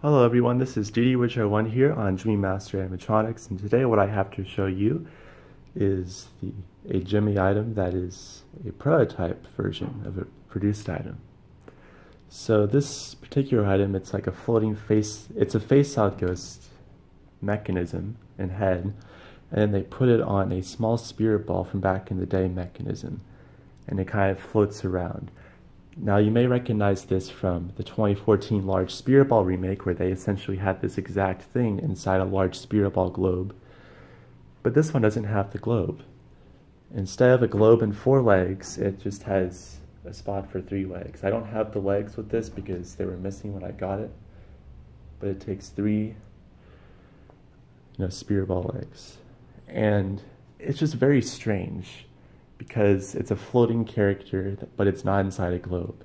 Hello everyone, this is DD1 here on Gemmy Master Animatronics and today what I have to show you is the a Gemmy item that is a prototype version of a produced item. So this particular item, it's like a floating face, it's a face-out ghost mechanism and head and they put it on a small spirit ball from back in the day mechanism and it kind of floats around. Now you may recognize this from the 2014 large Spirit Ball remake where they essentially had this exact thing inside a large Spirit Ball globe. But this one doesn't have the globe. Instead of a globe and four legs, it just has a spot for three legs. I don't have the legs with this because they were missing when I got it. But it takes three you know, Spirit Ball legs. And it's just very strange because it's a floating character, but it's not inside a globe.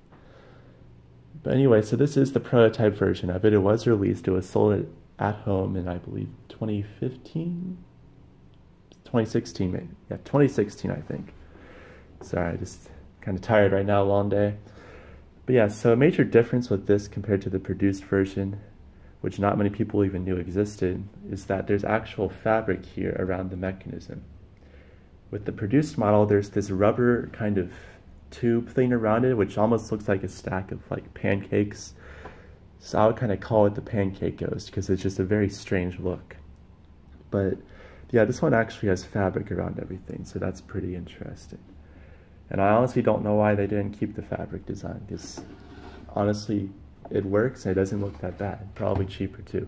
But anyway, so this is the prototype version of it. It was released, it was sold at home in, I believe, 2015? 2016, maybe. Yeah, 2016, I think. Sorry, I just kind of tired right now, long day. But yeah, so a major difference with this compared to the produced version, which not many people even knew existed, is that there's actual fabric here around the mechanism. With the produced model, there's this rubber kind of tube thing around it, which almost looks like a stack of like pancakes. So I would kind of call it the pancake ghost because it's just a very strange look. But yeah, this one actually has fabric around everything, so that's pretty interesting. And I honestly don't know why they didn't keep the fabric design because honestly, it works and it doesn't look that bad. Probably cheaper too.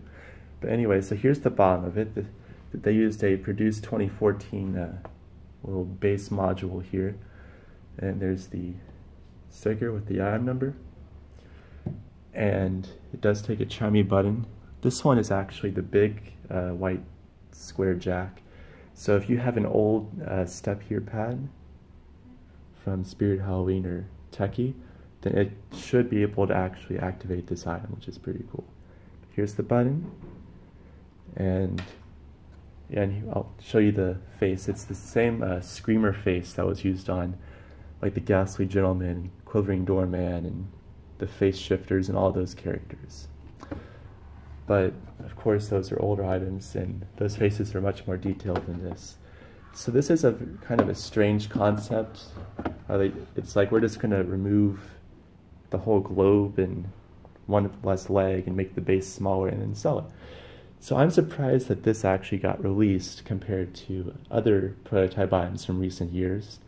But anyway, so here's the bottom of it. The, they used a produced 2014 uh, little base module here. And there's the sticker with the item number. And it does take a chummy button. This one is actually the big uh, white square jack. So if you have an old uh, step here pad from Spirit Halloween or Techie, then it should be able to actually activate this item, which is pretty cool. Here's the button, and and I'll show you the face. It's the same uh, screamer face that was used on like the Ghastly Gentleman, Quivering Doorman, and the face shifters and all those characters. But of course those are older items and those faces are much more detailed than this. So this is a kind of a strange concept. Uh, it's like we're just going to remove the whole globe and one less leg and make the base smaller and then sell it. So I'm surprised that this actually got released compared to other prototype items from recent years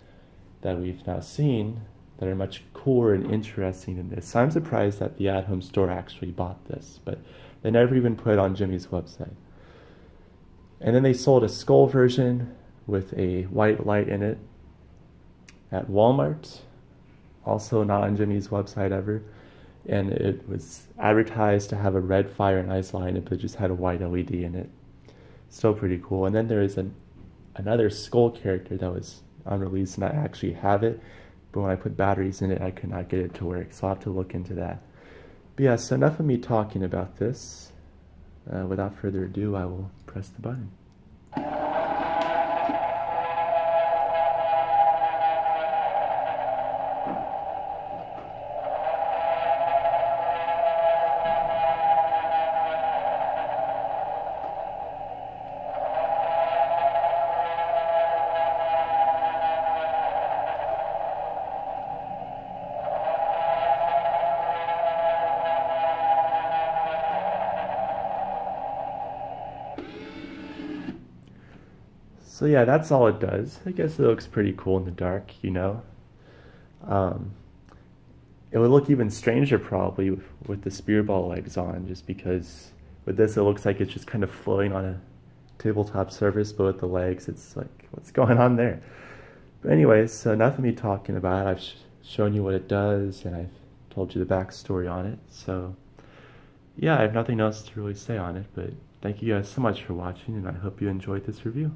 that we've now seen that are much cooler and interesting than this. So I'm surprised that the at-home store actually bought this, but they never even put it on Gemmy's website. And then they sold a skull version with a white light in it at Walmart, also not on Gemmy's website ever and it was advertised to have a red fire and ice line, but it just had a white LED in it. Still pretty cool. And then there is an, another skull character that was unreleased, and I actually have it, but when I put batteries in it, I could not get it to work, so I'll have to look into that. But yeah, so enough of me talking about this. Uh, without further ado, I will press the button. So yeah, that's all it does. I guess it looks pretty cool in the dark, you know. Um, it would look even stranger probably with, with the spirit ball legs on, just because with this it looks like it's just kind of floating on a tabletop surface, but with the legs, it's like, what's going on there? But anyways, so enough of me talking about it. I've sh shown you what it does, and I've told you the backstory on it. So yeah, I have nothing else to really say on it, but thank you guys so much for watching, and I hope you enjoyed this review.